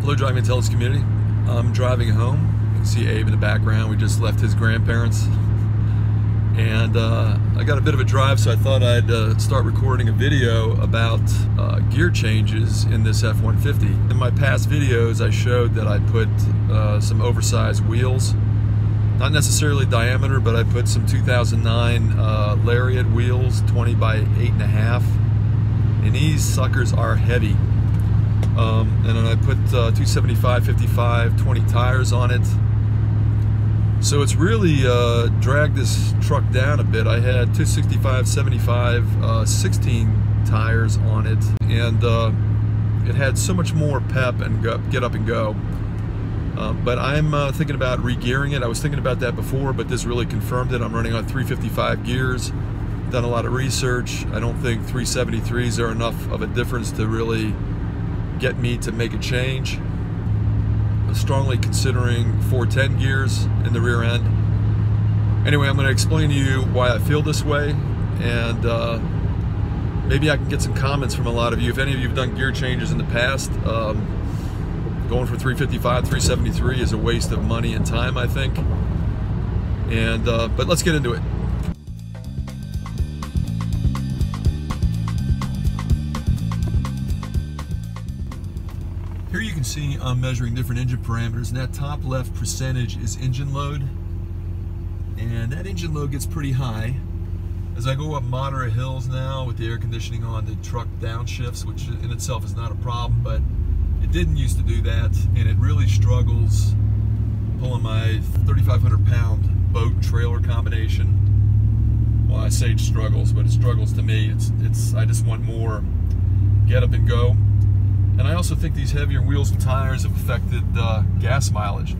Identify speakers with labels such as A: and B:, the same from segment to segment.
A: Hello, Driving Intelligence community. I'm driving home. You can see Abe in the background. We just left his grandparents. And uh, I got a bit of a drive, so I thought I'd uh, start recording a video about uh, gear changes in this F-150. In my past videos, I showed that I put uh, some oversized wheels. Not necessarily diameter, but I put some 2009 uh, Lariat wheels, 20 by 8.5. And these suckers are heavy. Um, and then I put uh, 275, 55, 20 tires on it. So it's really uh, dragged this truck down a bit. I had 265, 75, uh, 16 tires on it, and uh, it had so much more pep and go, get up and go. Uh, but I'm uh, thinking about re-gearing it. I was thinking about that before, but this really confirmed it. I'm running on 355 gears. Done a lot of research. I don't think 373s are enough of a difference to really get me to make a change. I'm strongly considering 410 gears in the rear end. Anyway, I'm going to explain to you why I feel this way, and uh, maybe I can get some comments from a lot of you. If any of you have done gear changes in the past, um, going from 355 373 is a waste of money and time, I think. And uh, but let's get into it. You can see I'm measuring different engine parameters, and that top left percentage is engine load. And that engine load gets pretty high. As I go up moderate hills now with the air conditioning on, the truck downshifts, which in itself is not a problem, but it didn't used to do that, and it really struggles pulling my 3,500 pound boat trailer combination. Well, I say it struggles, but it struggles to me. It's, it's, I just want more get up and go. And I also think these heavier wheels and tires have affected uh, gas mileage.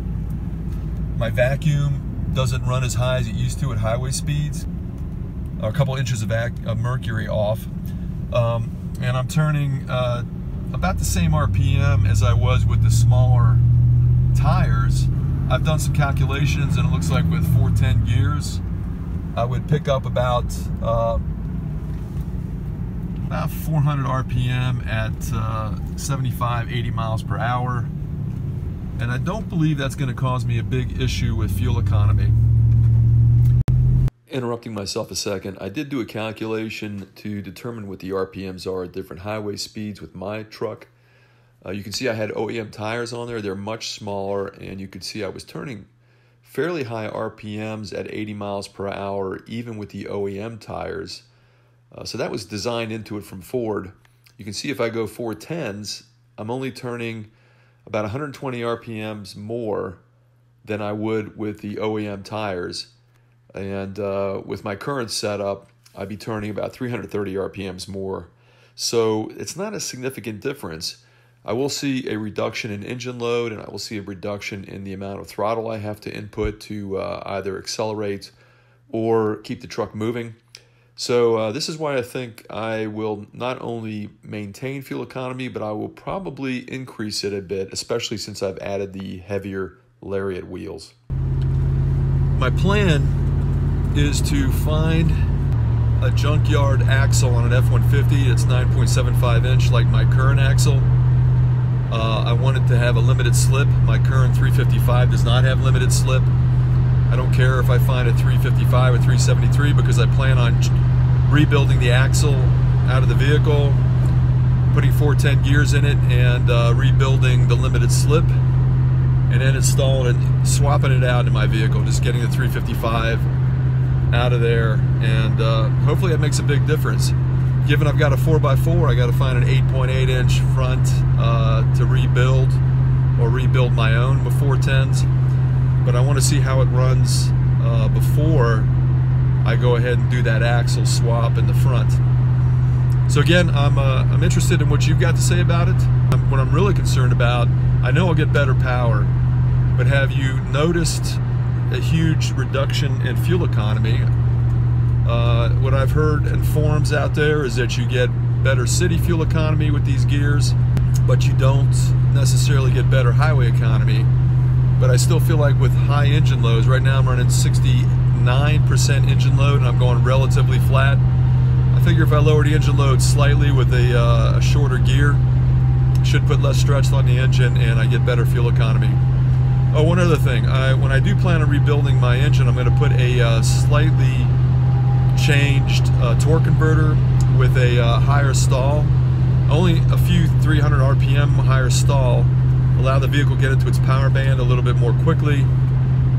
A: My vacuum doesn't run as high as it used to at highway speeds. A couple inches of, of mercury off. Um, and I'm turning uh, about the same RPM as I was with the smaller tires. I've done some calculations and it looks like with 410 gears, I would pick up about uh, about 400 RPM at uh, 75, 80 miles per hour. And I don't believe that's going to cause me a big issue with fuel economy. Interrupting myself a second, I did do a calculation to determine what the RPMs are at different highway speeds with my truck. Uh, you can see I had OEM tires on there. They're much smaller, and you can see I was turning fairly high RPMs at 80 miles per hour, even with the OEM tires. Uh, so that was designed into it from Ford. You can see if I go 410s, I'm only turning about 120 RPMs more than I would with the OEM tires. And uh, with my current setup, I'd be turning about 330 RPMs more. So it's not a significant difference. I will see a reduction in engine load and I will see a reduction in the amount of throttle I have to input to uh, either accelerate or keep the truck moving. So uh, this is why I think I will not only maintain fuel economy, but I will probably increase it a bit, especially since I've added the heavier Lariat wheels. My plan is to find a junkyard axle on an F-150 It's 9.75 inch like my current axle. Uh, I wanted to have a limited slip. My current 355 does not have limited slip. I don't care if I find a 355 or 373 because I plan on rebuilding the axle out of the vehicle, putting 410 gears in it, and uh, rebuilding the limited slip, and then installing and swapping it out in my vehicle, just getting the 355 out of there, and uh, hopefully that makes a big difference. Given I've got a 4x4, I got to find an 8.8 inch front uh, to rebuild or rebuild my own with 410s but I want to see how it runs uh, before I go ahead and do that axle swap in the front. So again, I'm, uh, I'm interested in what you've got to say about it. Um, what I'm really concerned about, I know I'll get better power, but have you noticed a huge reduction in fuel economy? Uh, what I've heard in forums out there is that you get better city fuel economy with these gears, but you don't necessarily get better highway economy but I still feel like with high engine loads, right now I'm running 69% engine load and I'm going relatively flat. I figure if I lower the engine load slightly with a, uh, a shorter gear, should put less stress on the engine, and I get better fuel economy. Oh, one other thing. I, when I do plan on rebuilding my engine, I'm going to put a uh, slightly changed uh, torque converter with a uh, higher stall. Only a few 300 RPM higher stall. Allow the vehicle get into its power band a little bit more quickly.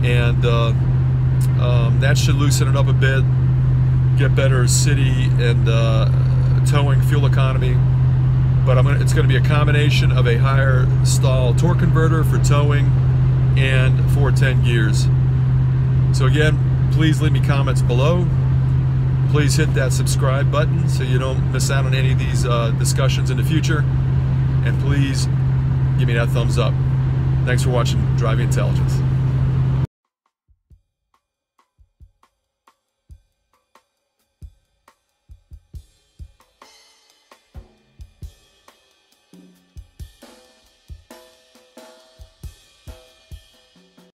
A: And uh, um, that should loosen it up a bit, get better city and uh, towing fuel economy but gonna, it's going to be a combination of a higher stall torque converter for towing and 410 gears. So again, please leave me comments below. Please hit that subscribe button so you don't miss out on any of these uh, discussions in the future. And please give me that thumbs up. Thanks for watching Driving Intelligence.